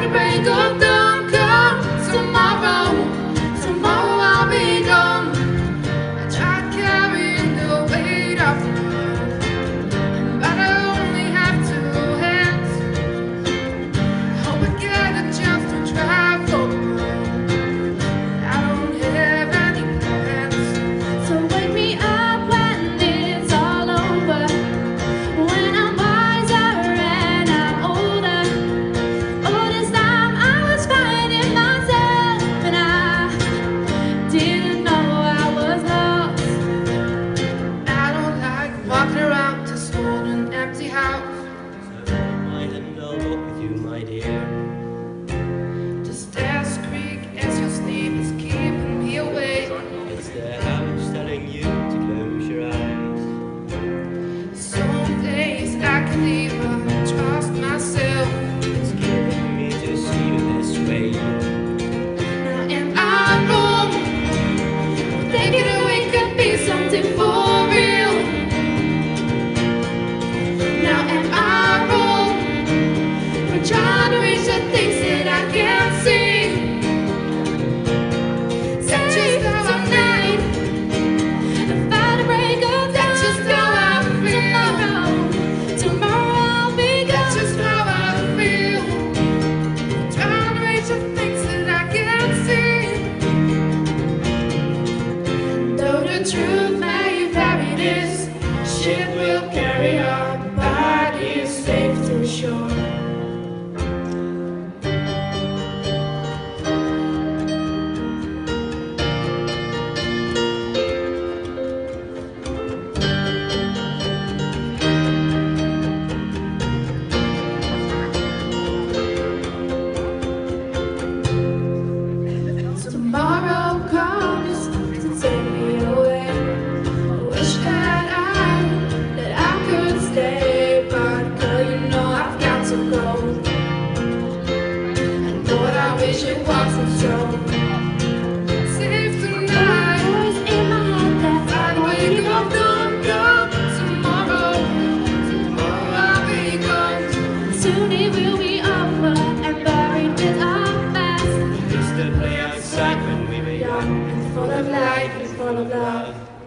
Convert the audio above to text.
gotta break up this ship will carry. wish it wasn't so. Safe tonight. I'd up tomorrow. Tomorrow Soon it will be over and buried used to play outside when we were young and full of life and full of love.